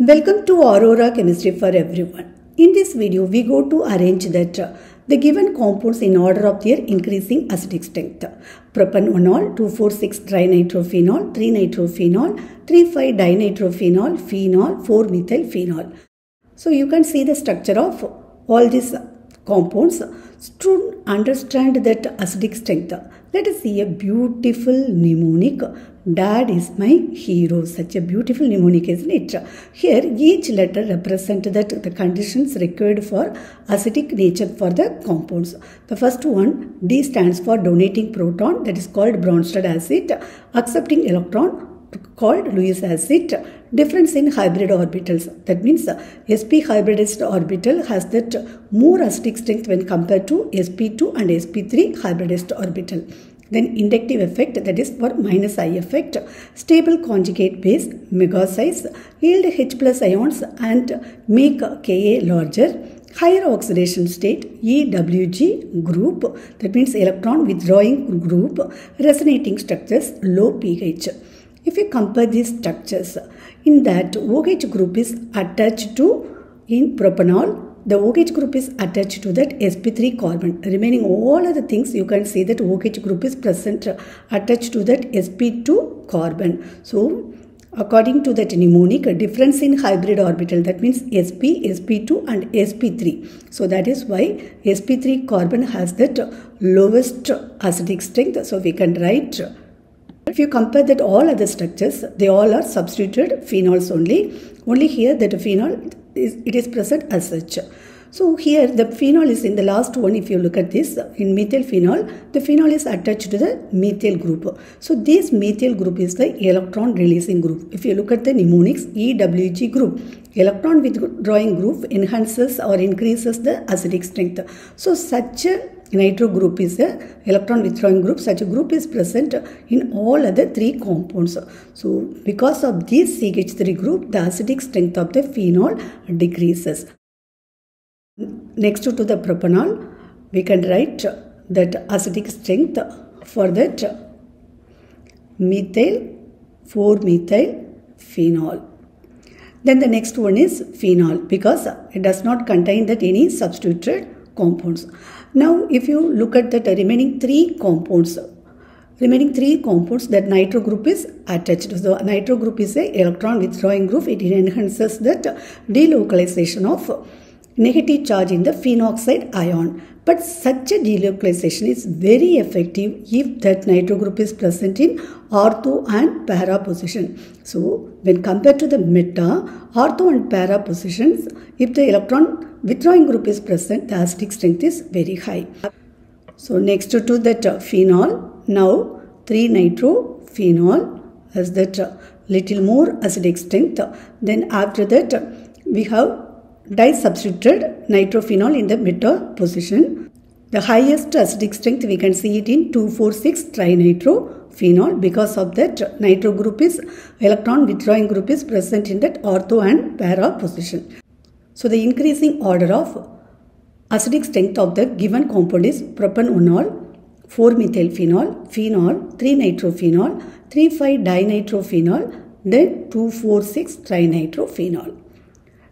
Welcome to Aurora Chemistry for everyone. In this video, we go to arrange that uh, the given compounds in order of their increasing acidic strength. Propanol, 2,4,6 trinitrophenol, 3-nitrophenol, 3,5-dinitrophenol, phenol, 4-methylphenol. So you can see the structure of all these compounds to understand that acidic strength. Let us see a beautiful mnemonic. Dad is my hero. Such a beautiful mnemonic, isn't it? Here, each letter represents that the conditions required for acidic nature for the compounds. The first one, D stands for donating proton, that is called Bronsted acid. Accepting electron, called Lewis acid. Difference in hybrid orbitals. That means uh, sp hybridized orbital has that more acidic strength when compared to sp2 and sp3 hybridized orbital. Then inductive effect that is for minus I effect. Stable conjugate base, mega size, yield H plus ions and make Ka larger. Higher oxidation state EWG group that means electron withdrawing group resonating structures low pH. If you compare these structures, in that OH group is attached to in propanol, the OH group is attached to that sp3 carbon. Remaining all other things, you can see that OH group is present attached to that sp2 carbon. So, according to that mnemonic, difference in hybrid orbital that means sp, sp2 and sp3. So, that is why sp3 carbon has that lowest acidic strength. So, we can write if you compare that all other structures, they all are substituted phenols only. Only here that phenol is it is present as such. So here the phenol is in the last one. If you look at this in methyl phenol, the phenol is attached to the methyl group. So this methyl group is the electron releasing group. If you look at the mnemonics EWG group, electron withdrawing group enhances or increases the acidic strength. So such a nitro group is a electron withdrawing group. Such a group is present in all other three compounds. So because of this ch3 group the acidic strength of the phenol decreases. Next to the propanol we can write that acidic strength for that methyl 4 methyl phenol. Then the next one is phenol because it does not contain that any substituted compounds. Now, if you look at the remaining three compounds, remaining three compounds that nitro group is attached. So, nitro group is a electron withdrawing group. It enhances that delocalization of negative charge in the phenoxide ion. But such a delocalization is very effective if that nitro group is present in ortho and para position. So, when compared to the meta, ortho and para positions, if the electron withdrawing group is present, the acidic strength is very high. So, next to that uh, phenol, now 3-nitrophenol has that uh, little more acidic strength. Then after that, uh, we have disubstituted nitrophenol in the meta position. The highest acidic strength we can see it in 2,4,6 trinitrophenol because of that nitro group is electron withdrawing group is present in that ortho and para position. So the increasing order of acidic strength of the given compound is propanol, 4-methylphenol, phenol, 3-nitrophenol, 3,5-dinitrophenol, then 2,4,6 trinitrophenol.